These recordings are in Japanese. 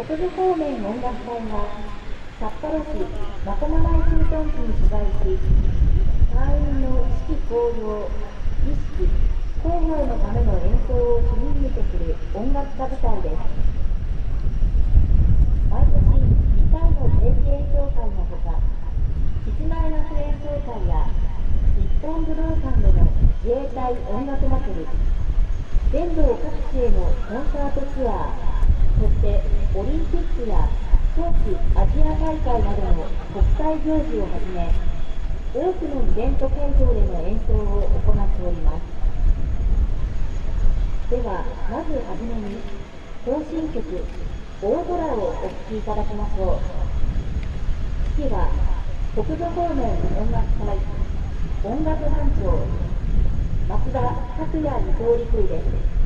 国土方面音楽隊が札幌市真駒内駐屯地に取材し隊員の士気高揚儀式広報のための演奏を主任務とする音楽家部隊です毎年2回の定期演奏会のほか獅子舞楽演奏会や日本武道館での自衛隊音楽祭り全道各地へのコンサートツアーしてオリンピックや冬季アジア大会などの国際行事をはじめ多くのイベント会場での演奏を行っております。ではまずはじめに行進曲「大空」をお聴きいただきましょう。指揮は国土方面音楽隊音楽班長松田拓也二等陸です。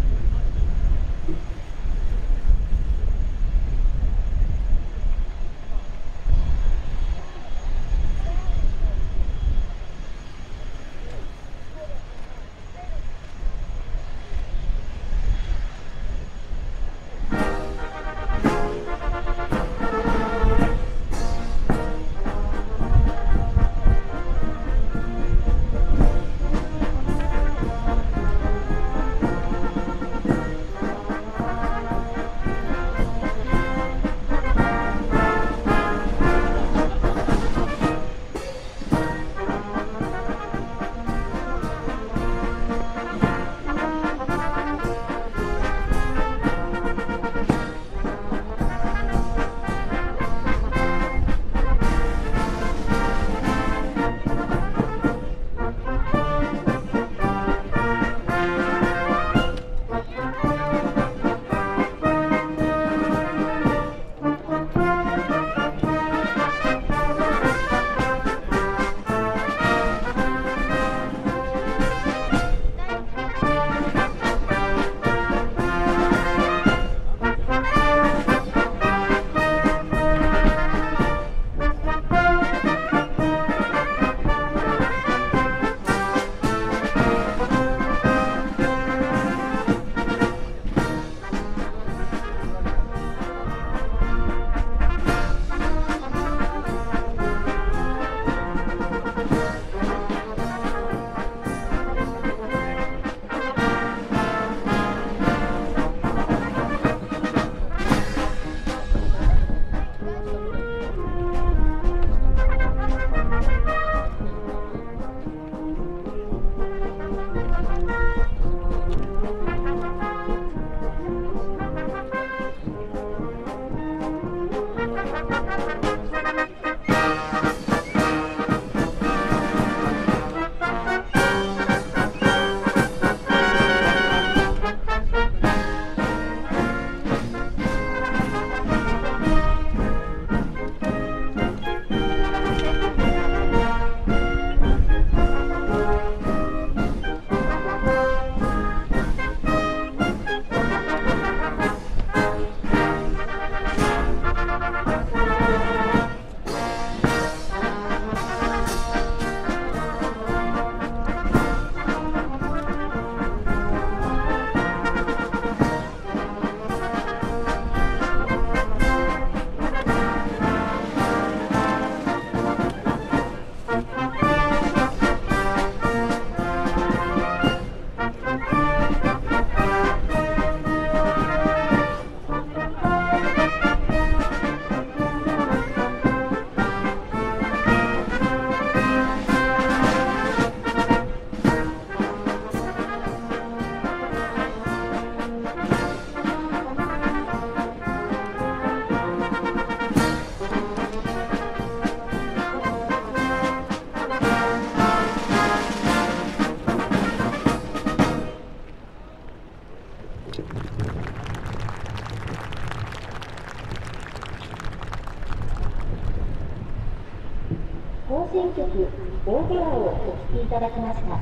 曲「大空」をお聴きいただきました。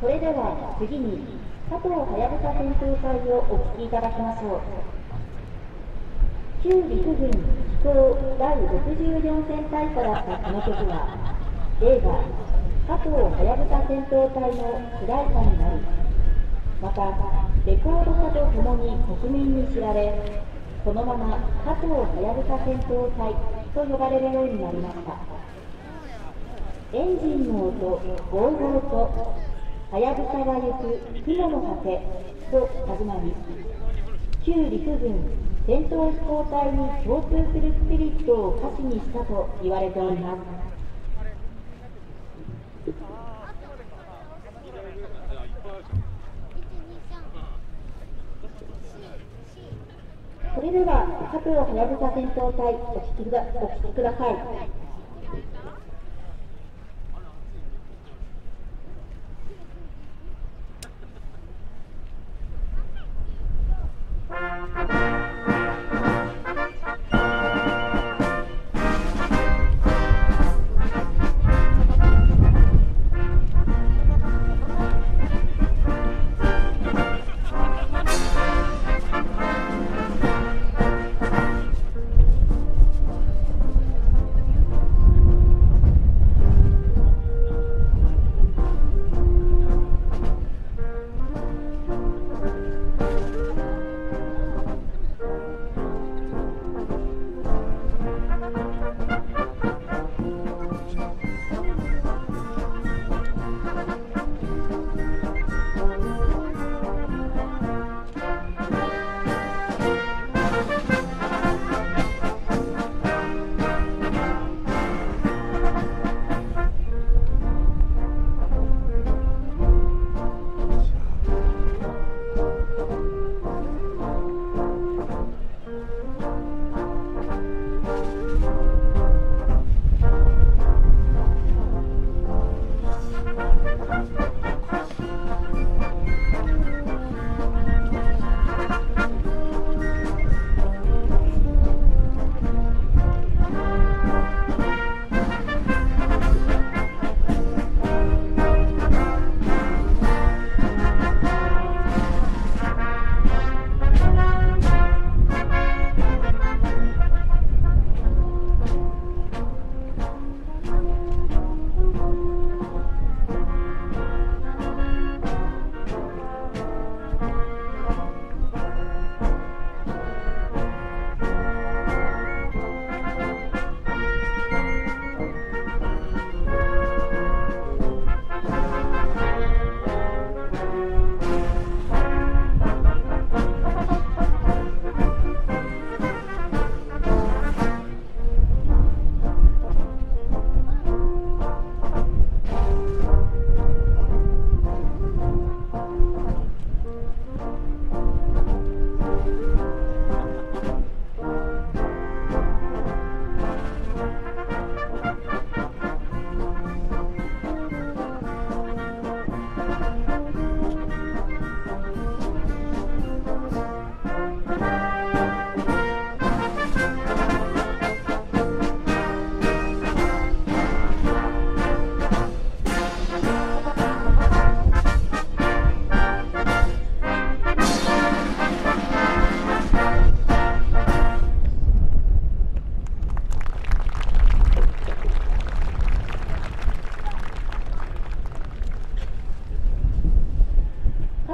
それでは次に加藤はやぶさ戦闘隊をお聴きいただきましょう。旧陸軍飛行第64戦隊からだったこの曲は映画加藤はやぶさ戦闘隊の主題歌になりまたレコード化とともに国民に知られそのまま加藤はやぶさ戦闘隊と呼ばれるようになりました。エンジンの音ゴーゴーとはやぶさが行く雲の果てと始まり旧陸軍戦闘飛行隊に共通するスピリットを歌詞にしたと言われております。それでは加藤はやぶさ戦闘隊お聞きくだお聞きください。t h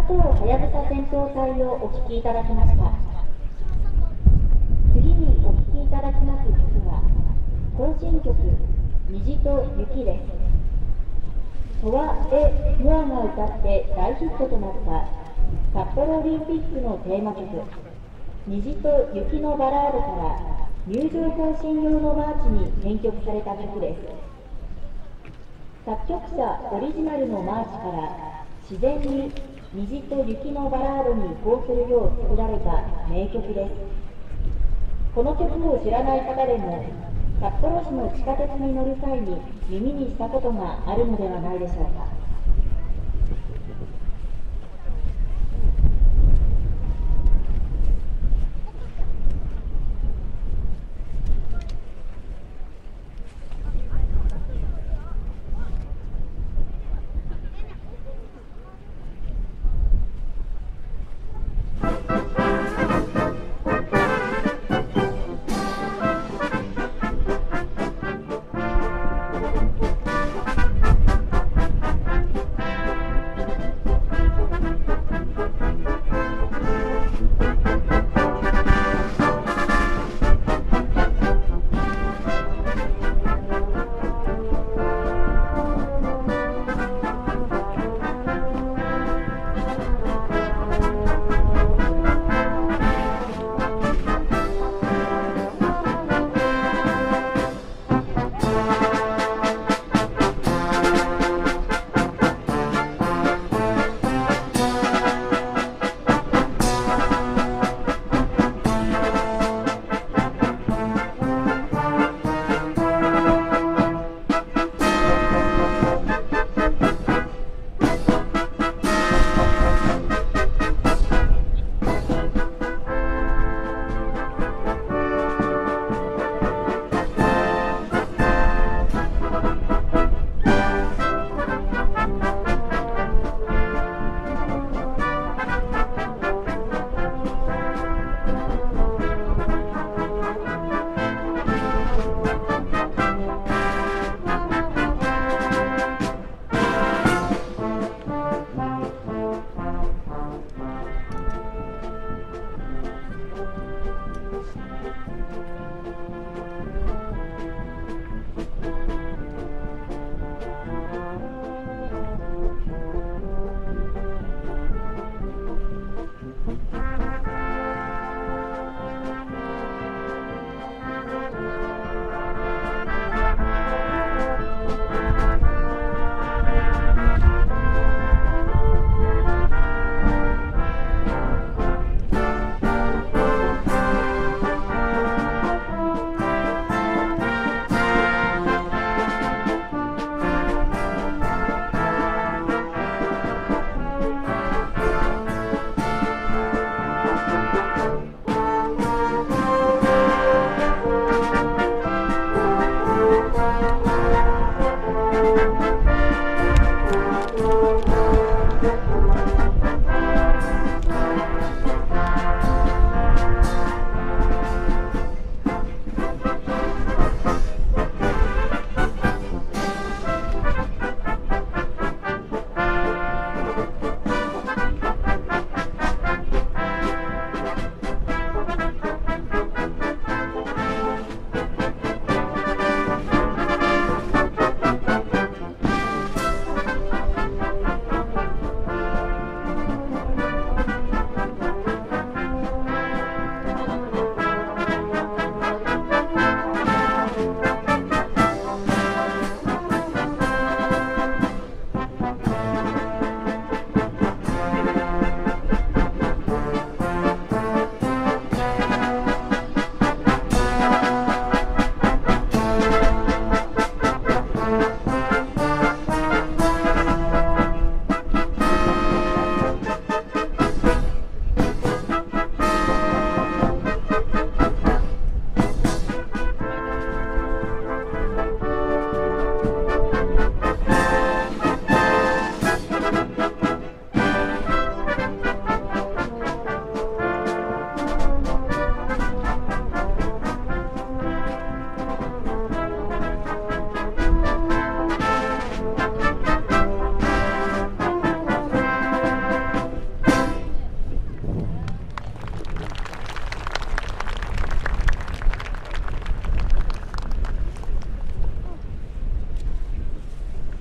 等はやぶさ戦闘隊をお聴きいただきました。次にお聴きいただきます曲は行進曲「虹と雪」です。ソワ・エ・ムアが歌って大ヒットとなった札幌オリンピックのテーマ曲「虹と雪のバラード」から入場行進用のマーチに編曲された曲です。作曲者オリジナルのマーチから自然に虹と雪のバラードに移行するよう作られた名曲です。この曲を知らない方でも札幌市の地下鉄に乗る際に耳にしたことがあるのではないでしょうか。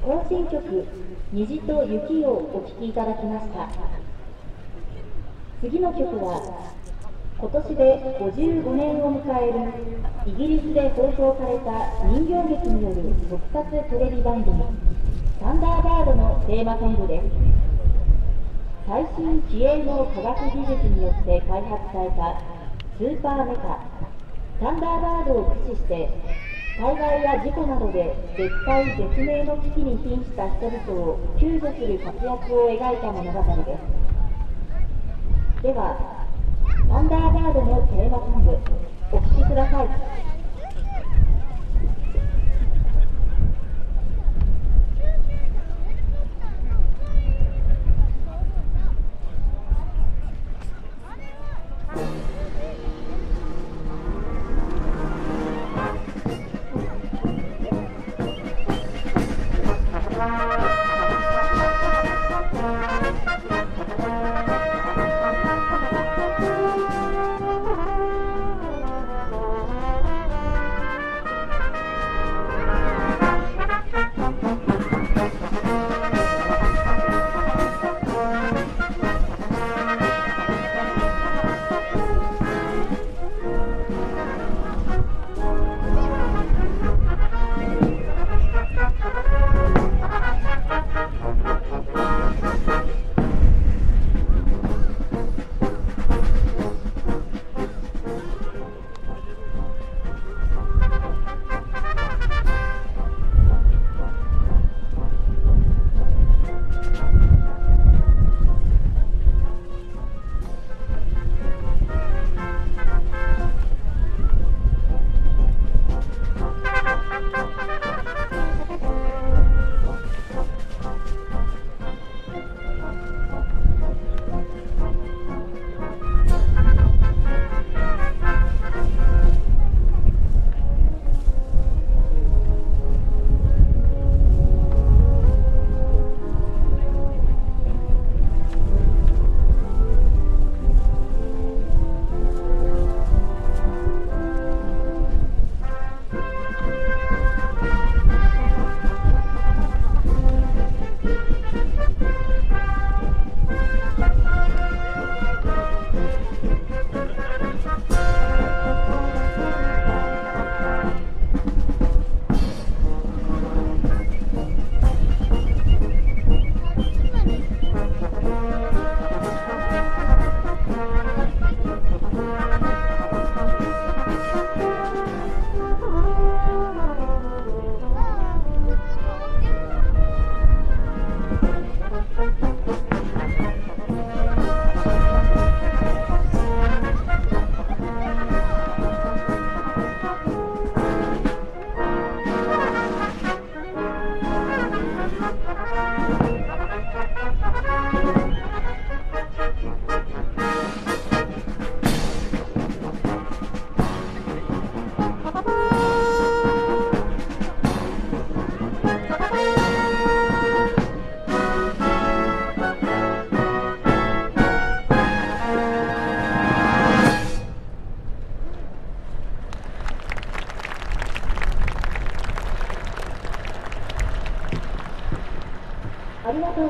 新曲「虹と雪」をお聴きいただきました。次の曲は今年で55年を迎えるイギリスで放送された人形劇による特撮テレビ番組「サンダーバード」のテーマソングです。最新気鋭の科学技術によって開発されたスーパーメカサンダーバードを駆使して災害や事故などで絶対絶命の危機に瀕した人々を救助する活躍を描いた物語です。ではアンダーガードのテーマソング。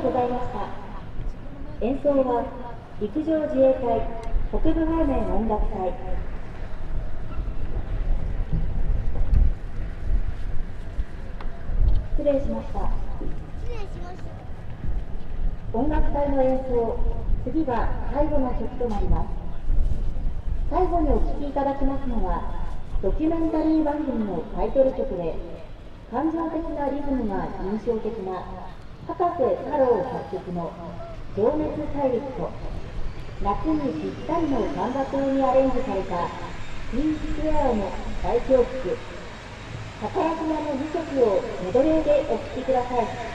ございました。演奏は陸上自衛隊北部方面音楽隊。失礼しました。失礼しました音楽隊の演奏次が最後の曲となります。最後にお聴きいただきますのはドキュメンタリー番組のタイトル曲で感情的なリズムが印象的な博士太郎作曲の「情熱大陸」と夏にぴったりの漫画風にアレンジされた「ピンスクエア」の代表曲「高山の2曲をメドレーでお聴きください。「